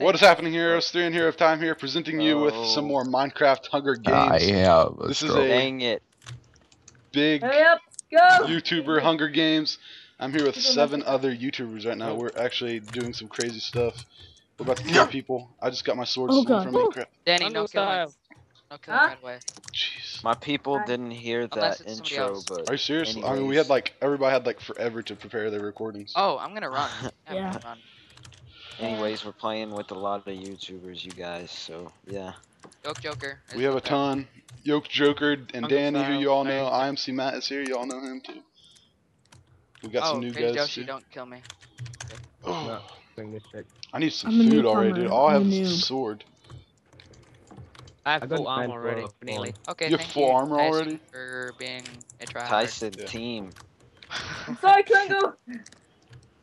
What is happening, heroes? Three and Hero of Time here, presenting you with oh. some Oh. more Minecraft Hunger Games. have a This is a- Dang it. Big Hurry up, go! YouTuber Hunger Games. I'm here with seven other YouTubers right now. We're actually doing some crazy stuff. We're about to kill people. I just got my sword Oh, God. from Minecraft. Danny, no killing. style. No killing Huh? right away. Jeez. My people Hi. didn't hear that intro, else. but Are you serious? I mean, we had like everybody had like forever to prepare their recordings. Oh, I'm gonna run. Yeah. I'm Yeah. Gonna run. anyways, we're playing with a lot of YouTubers, you guys. So yeah. Yoked Joker. we have a the best. ton. Yoked Joker and Hunger Danny, who you all know. Bang. IMC Matt is here. You all know him too. We got oh, some new Crazy guys Yoshi, too. don't kill me. Oh, No. Bring this shit. I need some I'm food already, dude. All I have I'm a is a sword. I have I got full armor nine already. for- Nearly. Okay, You have full you, armor Tyson, already? For being a tryhard. Tyson Yeah. team. I'm sorry, Klungo!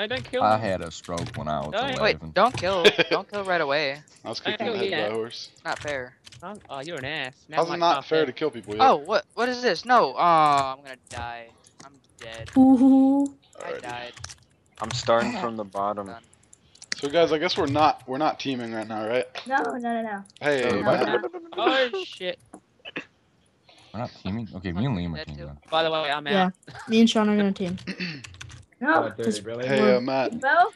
No, don't kill I had a stroke when I was Oh, Wait, 11. don't kill. don't kill right away. I was I kicking the head by yeah. a horse. It's not fair. Huh? Oh, you're an ass. Now How's my it not fair to kill people? Oh, what? What is this? No. Oh, I'm gonna die. I'm dead. Ooh. I Alright. died. I'm starting from the bottom. Done. So guys, I guess we're not we're not teaming right now, right? No, no, no, no. Hey, Oh, Matt. Oh shit. We're not teaming? Okay, me and Liam are Dead teaming. too. then. By the way, I'm Yeah. out. Me and Sean are gonna team. No. Cause- really? hey, uh, Matt. Matt,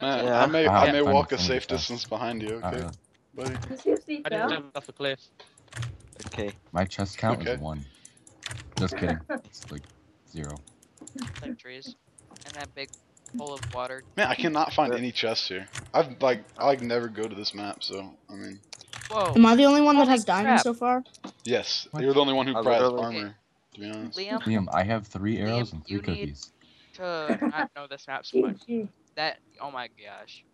Yeah. I may I I may fun walk a with some of safe the distance behind you, okay, Uh, buddy? I didn't jump off the cliff. Okay. my chest count Okay. is one. Just kidding. It's like zero. Like trees. And that big hole of water. Man, I cannot find Uh, any chests here. I've like I like never go to this map, so I mean, Whoa. Am I the only one that has diamonds crap. so far? yes, What? you're the only one who I prized literally- armor. To be honest. Liam, Liam, I have three arrows and three you need- cookies. To not know this map so much. That. Oh my gosh.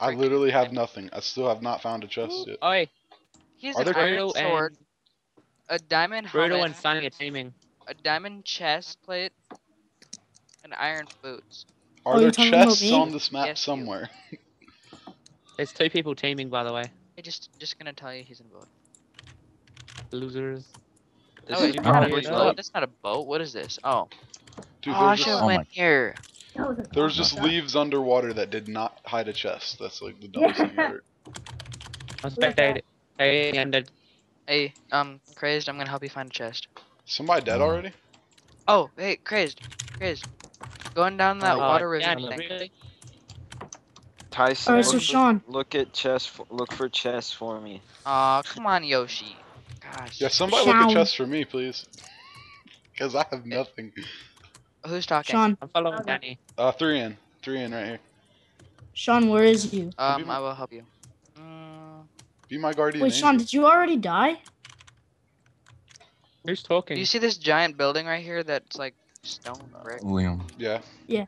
I freaking literally have nothing. I still have not found a chest yet. Oi, He's Are an there- iron Brutal sword, and a diamond Brutal helmet, and Sunny are teaming. a diamond chest plate, and iron boots. Are Oh, there you're talking about chests me? on this map Yes, you. somewhere? There's two people teaming, by the way. I just just gonna tell you he's in a boat. Losers. Oh, this Oh, wait, is Oh, not a, pretty wait, boat. that's not a boat. What is this? Oh, Dude, oh I there's should just, have Oh went my- here. That there was just leaves underwater that did not hide a chest. That's like the dumbest thing ever. I'm. Hey, and Hey, um, crazed. I'm gonna help you find a chest. Somebody dead already? Oh, hey, crazed, crazed. Going down that Oh, water river Danny, thing. really? Tyson, Alright, so look, Sean, look at chest. Look for chests for me. Aw, come on, Yoshi. Gosh. Yeah, somebody look at Sean. chest for me, please. Because I have nothing. Who's talking? Sean, I'm following Danny. Uh, three in. Three in right here. Sean, where is you? Um, People- I will help you. Mm, Be my guardian Wait, Sean, did you already die? Who's talking? do talking? you see this giant building right here that's like stone brick? Liam. Yeah. Yeah.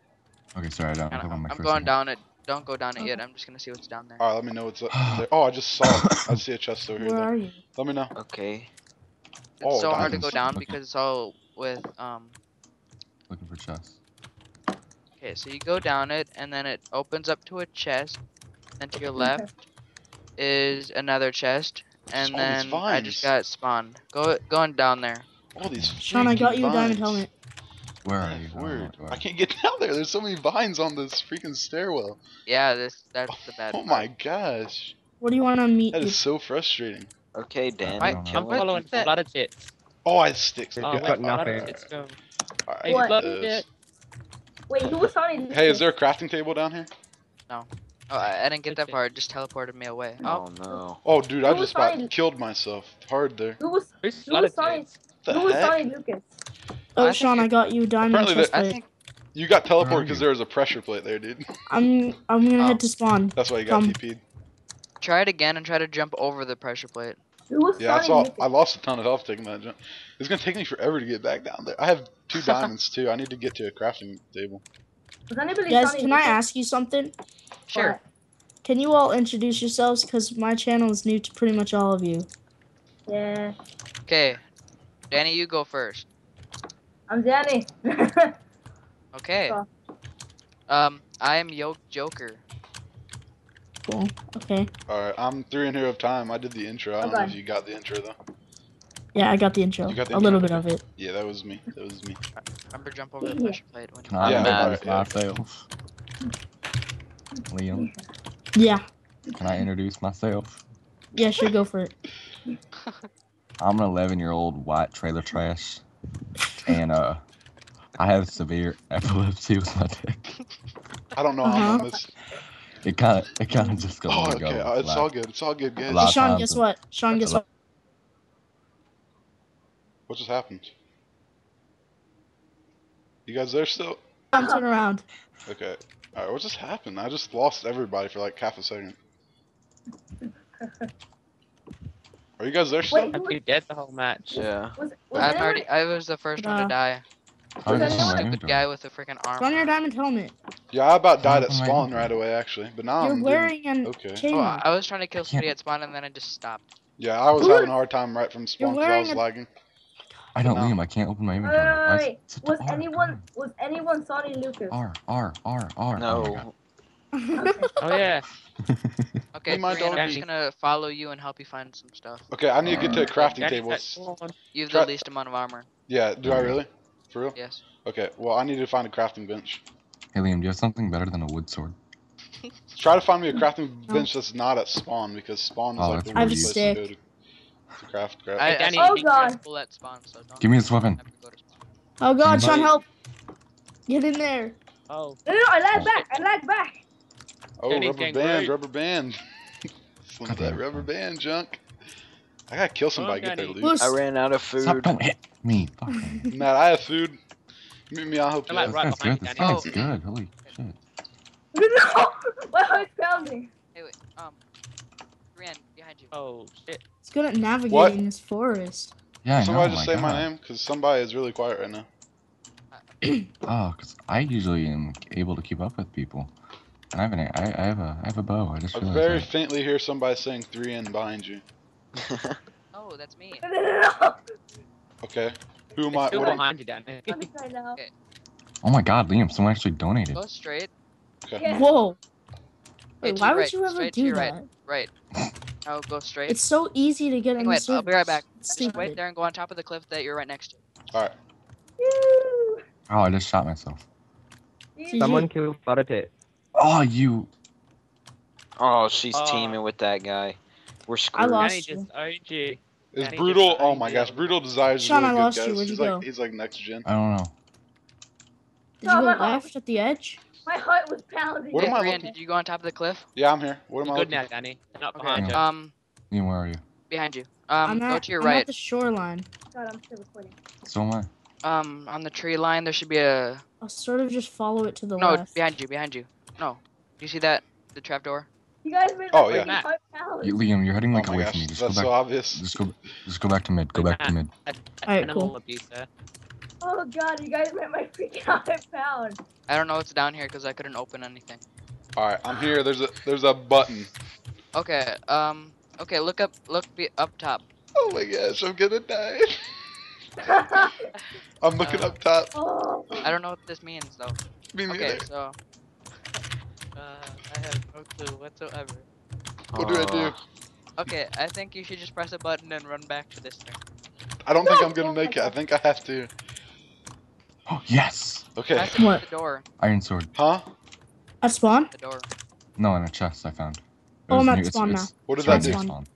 Okay, sorry, I don't I I don't on know. my I'm going name. down it. Don't go down it yet. I'm just gonna see what's down there. Alright, let me know what's up there. Oh, I just saw it. I see a chest over here. Where though. are you? Let me know. Okay. It's Oh, so hard to go down Okay. because it's all with um. Looking for chests. Okay, so you go down it, and then it opens up to a chest. And to your left is another chest, and all then I just got spawned. Go going down there. All these. Sean, I got freaking you a diamond helmet. Where are you? I don't know Weird. where- I can't get down there. There's so many vines on this freaking stairwell. Yeah, this that's the bad. Oh part. my gosh. What do you want to meet? That you? is so frustrating. Okay, Dan. I- don't I'm know. kill What? him. following that? blooded tits. Oh, I sticks. Oh, Okay, wait, I- blooded go. Alright, Hey, What? blooded this. Wait, who was on it? Hey, is there a crafting table down here? No. Oh, I, I didn't get that Okay. far. It just teleported me away. Oh, Oh no. Oh, dude, I Who just about on killed myself. Hard there. Who was, Who's who was blooded on it? The Who was heck? on it, Lucas? Oh, I think Sean, I got you a diamond Apparently chest the- I plate. think You got teleported because there was a pressure plate there, dude. I'm I'm gonna Oh. head to spawn. That's why you got Come. TP'd. try it again and try to jump over the pressure plate. Who was Yeah, I saw. I lost a ton of health taking that jump. It's gonna take me forever to get back down there. I have two diamonds too. I need to get to a crafting table. Was anybody Guys, on it, can I ask you something? Sure. Can you all introduce yourselves? Because my channel is new to pretty much all of you. Yeah, Okay, Danny, you go first. I'm Danny. Okay. Um, I am Yoked Joker. Cool. Okay. All right, I'm three in here of time. I did the intro. I don't know if you got the intro though. Yeah, I got the intro. You got the a little bit of it. Yeah, that was me. That was me. Remember, jump over the Yeah. pressure plate when Can I Yeah, make alright, yeah. myself? Liam. Yeah. Can I introduce myself? Yeah, sure, go for it. I'm an 11 year old white trailer trash, and uh, I have severe epilepsy with my dick. I don't know how I'm on Uh-huh. this. It kind of, it kind of just goes Oh, and okay. goes. uh, It's like- all good. It's all good, guys. Hey, Sean, times guess what? Sean, guess what? What just happened? You guys there still? I'm turn around. Okay. Alright, what just happened? I just lost everybody for like half a second. Are you guys there still? Wait, I've been dead the whole match. Yeah. Was, was I'm already. I was the first one Uh, to die. Oh, Was that's anyone- not Stupid guy with the freaking Put on your diamond helmet. Yeah, I about died at spawn right away actually, but now You're I'm wearing an okay. chain. Oh, I was trying to kill can't- somebody at spawn and then I just stopped. Yeah, I was Ooh. having a hard time right from spawn because I was a- lagging. I don't, No. Liam. I can't open my inventory. wait, Why is- wait, was R, anyone on. was anyone Sonny Lucas? R R R R. Oh my No. Oh yeah. Okay, Be I'm just gonna follow you and help you find some stuff. Okay, I need to get to a uh, crafting table. got. You have Try- the least amount of armor. Yeah, do I really? For real? Yes. Okay, well I need to find a crafting bench. Hey Liam, do you have something better than a wood sword? Try to find me a crafting oh. bench that's not at spawn because spawn is Oh, like that's the I have a worst place to go stick. to, to craft crap. I, Hey, I Danny, saw Oh, God. guys full at spawn, so don't Give me this weapon. go. Oh God, Sean, Anybody- help! Get in there. Oh. No, no, no, I lag back. I lag back. Oh, Danny's rubber band, rubber band. Some of that rubber band junk. I gotta kill somebody, get their Danny. loot. Loose. I ran out of Stop! food. Don't hit me. Fucking. Matt, I have food. Meet me, I'll help you. I'm out. like This right guy's behind good. you, This Danny. guy's good. Holy shit. No, my heart's pounding. Hey, wait. Um, Korean, behind you. Oh shit. He's good at navigating What? this forest. Yeah, I know. Somebody just my say my name, because somebody is really quiet right now. Oh, because I usually am able to keep up with people. And I have an I, I have a I have a bow. I just I realized very that. faintly hear somebody saying 3N behind you. Oh, that's me. Okay. Who am I? It's still What am, behind you, Danny. I'm just right now. Oh my God, Liam! Someone actually donated. Go straight. Yeah. Whoa. Wait, Wait, why your would right, you ever straight to do your that? right. Right. Now go straight. It's so easy to get in the wait, I'll be right back. It's Just wait there and go on top of the cliff that you're right next to. Alright. Woo. Oh, I just shot myself. Someone killed Butter Oh, you! Oh, she's Oh. teaming with that guy. We're screwed. I lost Danny you. just OG. Is Danny brutal? Oh my gosh, brutal desires Sean, really I good, lost you. Where'd he's you like go? he's like next gen. I don't know. Did you go No, no, no. at the edge? My heart was pounding. What hey, am I Korean, looking- did you go on top of the cliff? Yeah, I'm here. What am You're I good looking? now, Danny. Not Okay. behind you. Um, Liam, where are you? behind you. Um, I'm go to your I'm right. at the shoreline. God, I'm still recording. So am I. Um, on the tree line, there should be a. I'll sort of just follow it to the No, left. No, behind you, behind you. No. Do you see that? The trapdoor? You guys made Oh, my yeah. freaking heart pound. You, Liam, you're heading like oh away gosh, from me. Just that's go so back. obvious. Just go. Just go back to mid. Go back to mid. Alright, Animal cool. abuse there. Oh god, you guys made my freaking heart pound. I don't know what's down here because I couldn't open anything. All right, I'm here. There's a there's a button. Okay. Um. Okay. Look up. Look be up top. Oh my gosh, I'm gonna die. I'm looking Uh, up top. oh. I don't know what this means though. Me neither. Okay. So. Uh, I have no clue whatsoever. What do I do? Uh, Okay, I think you should just press a button and run back to this thing. I don't think I'm gonna make it. I think I have to. Oh yes! Okay. Press it to What? the door. Iron sword. Huh? At spawn? The door. No, in a chest I found. It Oh, was I'm at near- it's- spawn it's- What did it's I right do? near Spawn. spawn.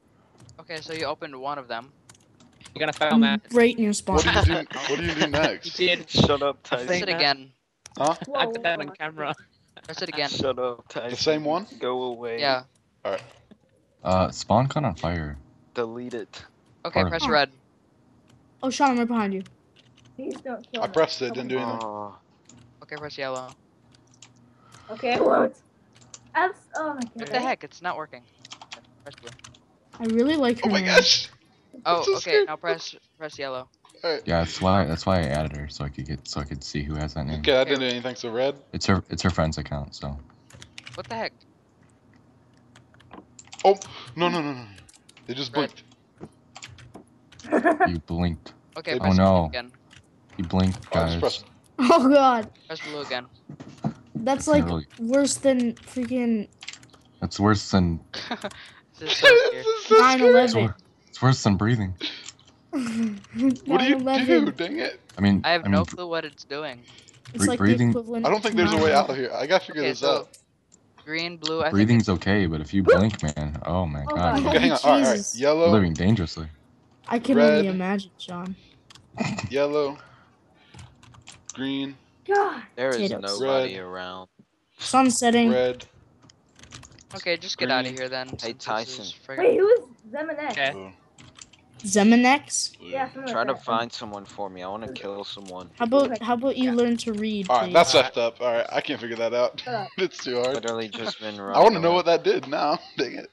Okay, so you opened one of them. You're gonna fail, I'm man. right near spawn. What do you do? What do you do You next? did. shut up, Press Tyson. it again. Huh? Whoa, I put that whoa, on camera. Press it again. Shut up, Tyson. same one? Go away. Yeah. Alright. Uh, spawn caught on fire. Delete it. Okay, Part press it. red. Oh, Sean, I'm right behind you. Please don't kill I me. pressed it. Didn't do anything. Oh, Okay, press yellow. Okay, I won't. I'm oh my god. What the heck? It's not working. Press blue. I really like her Oh my name. gosh. Oh, so okay. scared. Now press press yellow. Alright. Yeah, that's why. That's why I added her so I could get so I could see who has that name. Okay, I didn't do anything. So red. It's her. It's her friend's account. So What the heck? Oh no no no no! They just Red. blinked. you blinked. Okay, Oh, press no. green again. You blinked, Oh, guys. pressed. Oh god. Press blue again. That's Can't like really- worse than freaking That's worse than. this is so weird. This is so 9 scary. It's, wor- it's worse than breathing. What do you do? Dang it! I mean, I have mean, no br- clue what it's doing. It's like breathing- the I don't think there's a way out of here. I gotta figure Okay, this so out. green, blue. I think Breathing's okay, but if you blink, man, oh my Oh god, my Okay, hang on. All right, all right. Yellow, living dangerously. I can Red. only imagine, Sean. yellow, green, God. There is Potatoes. nobody Red. around. Sun setting. red. Okay, just get out of here then. Hey, Tyson. is friggin- Wait, who is Zemanek? Okay. Zeminex. Yeah, something Try like to that. find someone for me. I want to kill someone. How about how about you learn to read, All right, please? that's effed up. All right, I can't figure that out. It's too hard. Literally just been running. I want to know what that did now. Dang it.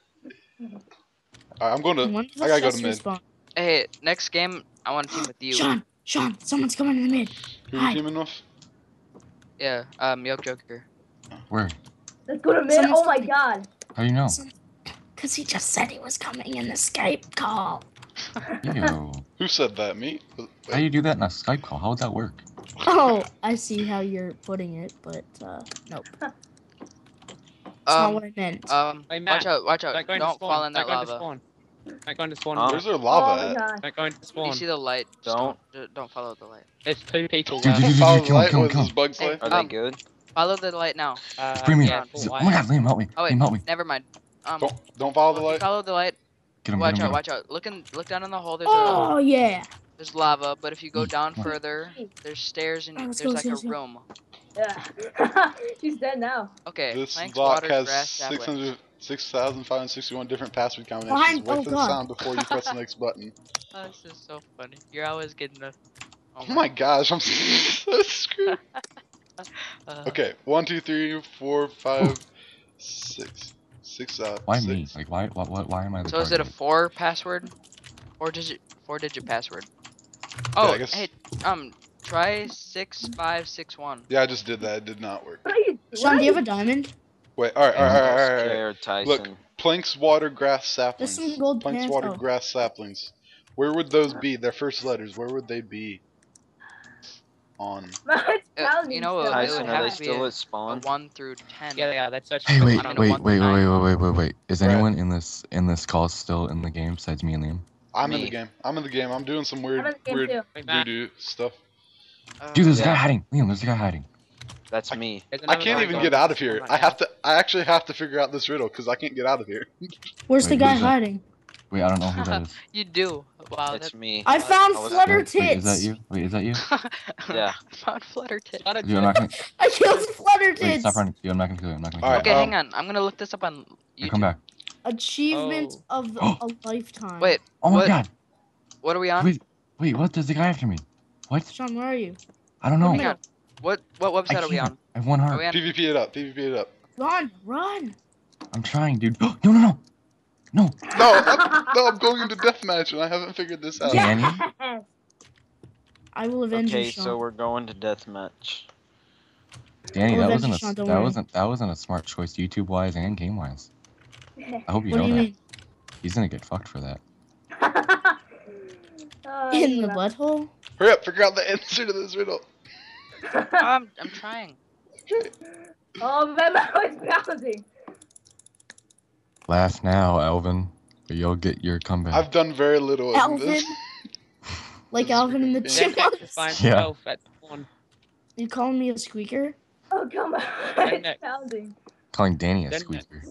All right, I'm going to. I gotta go to chest mid. respawn? Hey, next game I want to team with you. Sean, Sean, someone's coming in the mid. Who Hi. you teaming with? Yeah, um, Yoked Joker. Where? Let's go to mid. Someone's Oh my coming. god. How do you know? Cause he just said he was coming in the Skype call. Ew. Who said that? Me? How do you do that in a Skype call? How would that work? Oh, I see how you're putting it, but uh, nope. That's not Um, what I meant. um, Hey, watch out, watch out. Don't go Don't into spawn. fall in that Don't lava. spawn. Don't go into spawn. Huh? Where's there Oh lava my at? god. Don't go into You see the light? just Don't. don't follow the light. There's two people Dude, left. dude, dude, Follow dude, the kill him, light. kill him, What is kill him. Hey, slay? Are they Um, good? Follow the light now. Uh, Bring me yeah, Oh my god. Liam, help me. Oh wait, Liam, help me. never mind. Um, Don't don't follow the light. follow the light. Get him, Watch get him, out, get him. watch out. Look in, look down in the hole. There's a, Oh yeah. there's lava, but if you go down come on. further, there's stairs and Oh, there's go, like let's a go, room. Yeah. She's dead now. Okay, This planks, block water, has grass, sapling. 600 6,561 different password combinations. Behind- Wait oh for the God. sound before you press the next button. Oh, this is so funny. You're always getting the. Oh my gosh, I'm so screwed. Uh, Okay, one, two, three, four, five, six, six out. Why six. me? Like, why, why, why, why am I the So is it a four password? Four digit, four digit password. Oh, I guess- hey, um, try six five six one. Yeah, I just did that. It did not work. What are you what Sean, do you have a diamond? Wait, alright, alright, alright, alright. alright. Scared, Tyson. Look. Planks, water, grass, saplings. some gold Planks, pants- water, oh. grass, saplings. Where would those be? Their first letters. Where would they be? On. it's Uh, you know, still. uh, it would have they to be still a- at A spawn? one through ten. Yeah, they are. That's such. Hey, a wait, I wait, wait, wait, wait, wait, wait, wait, wait. Is Right. anyone in this in this call still in the game besides me and Liam? I'm in the game. I'm in the game. I'm doing some weird, I'm in the game weird too. Wait, voodoo stuff. Uh, Dude, there's a guy hiding. Liam, there's a guy hiding. That's I- me. there's I can't even get out of here. I have to. I actually have to figure out this riddle because I can't get out of here. Where's the guy who's that? hiding? Wait, I don't know who that is. You do. Wow. It's me. I found was- Flutter Wait, wait, is that Tits. you? Wait, is that you? Yeah. I found Flutter Tit. Flutter Dude, I'm not gonna. I killed Flutter Wait, Tits. stop running. Dude, I'm not gonna kill you. I'm not gonna kill Alright, you. Okay, um, hang on. I'm gonna look this up on You YouTube. come back. Achievement Oh. of a lifetime. Wait, Oh my What? god. what are we on? Wait, wait, what? There's a guy after me. What? Sean, where are you? I don't know. Hang on. What what I website are we can't. on? I have one Are heart. we on? PvP it up. PvP it up. Run, run. I'm trying, dude. no, no, no. No. No, I'm, no, I'm going into deathmatch and I haven't figured this out. Yeah. Yes. I will avenge Okay, you, Sean. so we're going to deathmatch. Danny, that wasn't a Sean, that worry. wasn't that wasn't a smart choice YouTube wise and game wise. I hope you what know do you that. mean? He's gonna get fucked for that. Uh, In the yeah. butthole? Hurry up, figure out the answer to this riddle. I'm I'm trying. oh, Venmo is bouncing. Laugh now, Alvin, or you'll get your comeback. I've done very little of Alvin? this. Like Alvin and the freaking Then get to Chipmunks? Yeah. at spawn. You calling me a squeaker? Oh, come on. Then it's pounding. Calling Danny a Then- squeaker.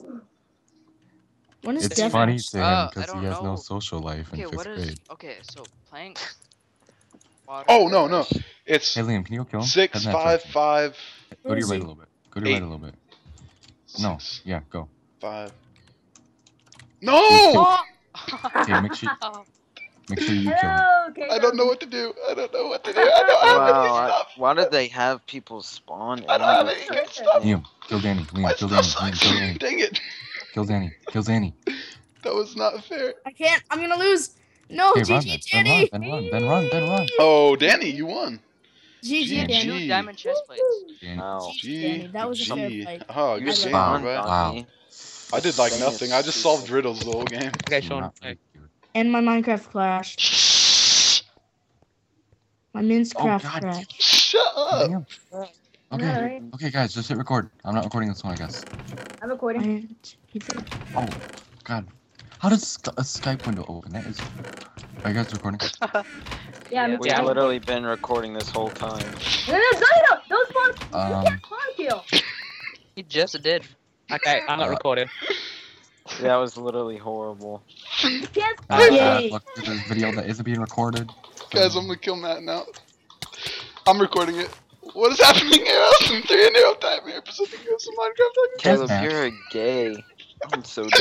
When is It's death funny to him Uh, because don't he has know. no social life Okay, in fifth is? grade. Okay, so planks. Water. Oh no no, it's Hey Liam, can you kill him? six Head in that five Go to your right a little bit. Go to your right a little bit. No, yeah, go. five. No! Oh! Okay, make sure make sure you kill him. Okay. I don't know what to do. I don't know what to do. I don't have any Wow, I, stuff. why did they have people spawn? I don't have in any the- good stuff. Liam, kill Danny. My Liam, kill Danny. stuff Liam, kill. Danny. Dang it. Kill Danny. Kill Danny. That was not fair. I can't. I'm gonna lose. No, Okay, run GG then. Danny. Then run. Then run. Then run. Then run. Oh, Danny, you won. GG GG. Danny. Two diamond chest plates. Wow. GG Danny. That was a fair fight. Oh, You good spawned game, Wow. spawned right? Wow. On me. I did like Dang, nothing. I just solved riddles the whole game. Okay, Sean. not hey. like you. And my Minecraft crashed. My Minecraft God. crashed. Shut up. Damn. Okay. Alright, Okay, guys, just hit record. I'm not recording this one, I guess. I'm recording. And he did. Oh, God. How does a Skype window open? That is. Are you guys recording? Yeah, Yeah. We've recording. literally been recording this whole time. No, no, no, no, no, don't spawn. Um, you can't spawn kill. He just did. Okay, I'm not recording. That was literally horrible. You can't Uh, uh, Yay. look at the video that isn't being recorded. Guys, I'm gonna kill Matt now. I'm recording it. What is happening here? Austin? Three and a half time here presenting you with some Minecraft Caleb, Matt. you're a gay. I'm so done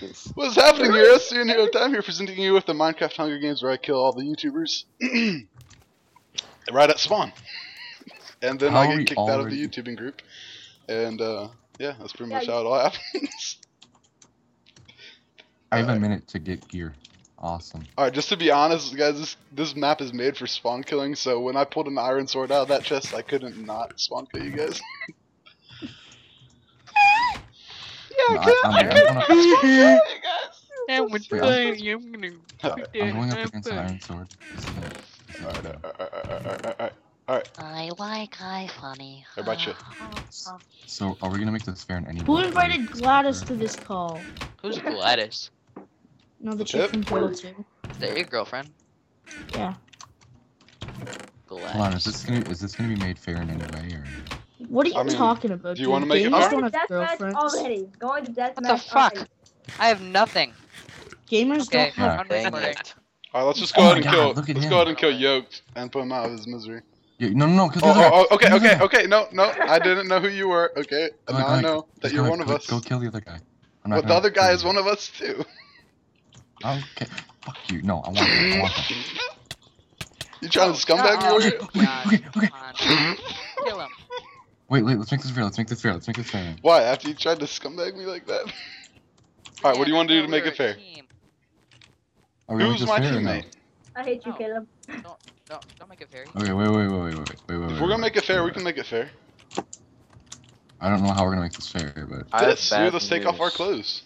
with this. What is happening here? Us three and a half time here presenting you with the Minecraft Hunger Games where I kill all the YouTubers. right at spawn. And then How I are get we kicked out of the already- YouTubing group. And uh yeah, that's pretty Yeah, much you- how it all happens. I have a minute to get gear. Awesome. Alright, just to be honest, guys, this this map is made for spawn killing, so when I pulled an iron sword out of that chest, I couldn't not spawn kill you guys. yeah, No, I I- could. I'm- I I'm could. gonna- I could kill you guys. And That's we're so Wait, strange. playing, I'm gonna Alright, I'm going up against an iron sword. alright, alright, alright, alright, alright. I like I funny. How about you? So, are we gonna make this fair in any Who way? invited Gladys to this call? Who's Gladys? No, the What's chick up? from Halo 2. Is that your girlfriend? Yeah. Gladys. Hold on, is this gonna is this gonna be made fair in any way or? What are you I mean, talking about? do you dude? wanna make it Gamers fair? don't Going to have deathmatch girlfriends. already. Going to deathmatch What the fuck? already. I have nothing. Gamers Okay, don't have I'm Dang recording. it. Alright, let's just Oh go my ahead and God, kill. look at Let's him. go ahead and kill Yoked and put him out of his misery. Yeah, no, no, no. Kill Oh, the oh, oh, okay, Kill okay, okay. No, no, I didn't know who you were. Okay, Go now I know that Just you're go one ahead, of us. Go kill the other guy. I'm not But the other guy is one of us too. Okay, fuck you. No, I want him. I want him. You trying to scumbag me Oh, over Okay, okay, okay. Kill him. Wait, wait. Let's make this fair. Let's make this fair. Let's make this fair. Why? After you tried to scumbag me like that? Alright, what do you want to do to make it fair? Are we gonna make Who's my fair or no? teammate? I hate you. Caleb. Don't, don't make it fair. Okay, wait, wait, wait, wait, wait, wait, wait. wait if we're gonna make it fair, we can make it fair. I don't know how we're gonna make this fair, but let's do. Let's take off our clothes.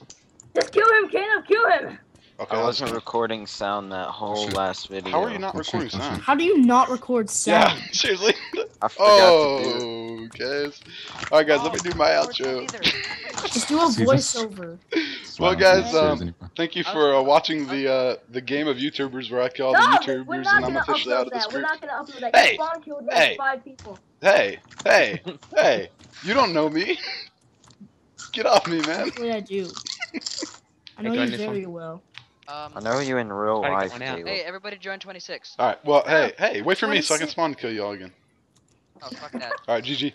Just kill him, Caleb. Kill him. Okay, I wasn't recording sound that whole oh, last video. How are you not oh, recording oh, sound? How do you not record sound? Yeah, seriously. I forgot oh. to do it. Oh, guys. Alright, guys, let me do my outro. Just do a voiceover. Well, why I don't do guys, um. Thank you for uh, watching the uh, the game of YouTubers where I kill all no, the we're YouTubers not and I'm gonna officially out upload of this that. We're group. not gonna upload that. Hey, spawn killed like hey. five people. Hey, hey, hey! You don't know me. Get off me, man. Actually, I do. I know join you this very well. Um, I know you in real Try to get life, one out. Caleb. hey, everybody join 26. All right. Well, hey, hey, wait for me so I can spawn and kill you all again. Oh, fuck that. All right, GG.